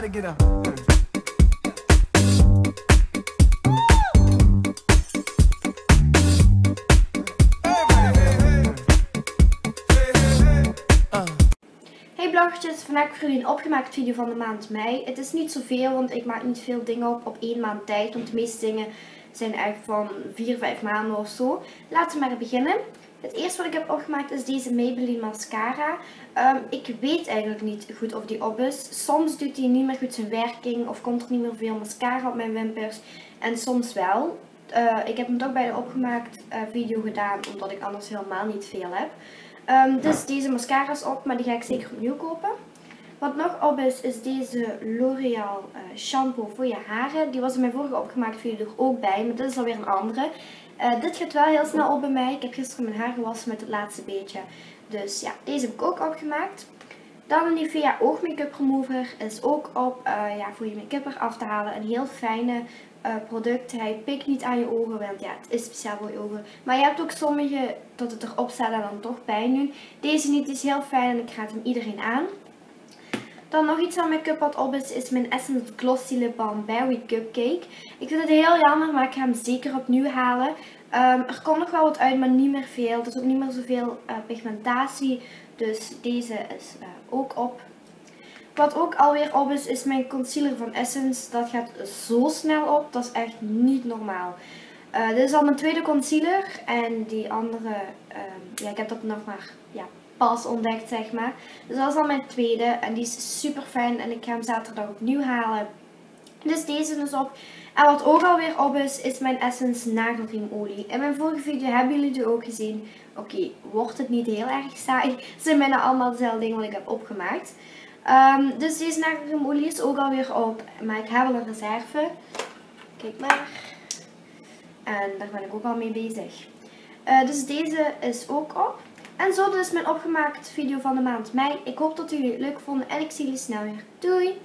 Get. Hey vandaag heb ik voor jullie een opgemaakt video van de maand mei. Het is niet zoveel, want ik maak niet veel dingen op op één maand tijd. Want de meeste dingen zijn eigenlijk van 4, 5 maanden of zo. Laten we maar beginnen. Het eerste wat ik heb opgemaakt is deze Maybelline mascara. Ehm, ik weet eigenlijk niet goed of die op is. Soms doet die niet meer goed zijn werking of komt er niet meer veel mascara op mijn wimpers. En soms wel. Uh, ik heb hem toch bij de opgemaakt uh, video gedaan, omdat ik anders helemaal niet veel heb. Um, dus deze mascara is op, maar die ga ik zeker opnieuw kopen. Wat nog op is, is deze L'Oreal uh, shampoo voor je haren. Die was in mijn vorige opgemaakt video er ook bij, maar dit is alweer een andere. Uh, dit gaat wel heel snel op bij mij. Ik heb gisteren mijn haar gewassen met het laatste beetje. Dus ja, deze heb ik ook opgemaakt. Dan een Nivea oog make-up remover is ook op uh, ja, voor je make-up eraf te halen. Een heel fijne product. Hij pikt niet aan je ogen, want ja, het is speciaal voor je ogen. Maar je hebt ook sommige dat het erop staat en dan toch pijn doen. Deze niet is heel fijn en ik raad hem iedereen aan. Dan nog iets aan make-up wat op is, is mijn Essence Glossy Lip Balm Berry Cupcake. Ik vind het heel jammer, maar ik ga hem zeker opnieuw halen. Um, er komt nog wel wat uit, maar niet meer veel. Er is ook niet meer zoveel uh, pigmentatie. Dus deze is uh, ook op. Wat ook alweer op is, is mijn concealer van Essence. Dat gaat zo snel op. Dat is echt niet normaal. Uh, dit is al mijn tweede concealer. En die andere, ja, ik heb dat nog maar ja, pas ontdekt, zeg maar. Dus dat is al mijn tweede. En die is super fijn. En ik ga hem zaterdag opnieuw halen. Dus deze is op. En wat ook alweer op is, is mijn Essence nagelriemolie. In mijn vorige video hebben jullie die ook gezien. Oké, wordt het niet heel erg saai. Het zijn bijna allemaal dezelfde dingen wat ik heb opgemaakt. Um, dus deze nagelriemolie is ook alweer op. Maar ik heb wel een reserve. Kijk maar. En daar ben ik ook al mee bezig. Uh, dus deze is ook op. En zo dus mijn opgemaakt video van de maand mei. Ik hoop dat jullie het leuk vonden en ik zie jullie snel weer. Doei!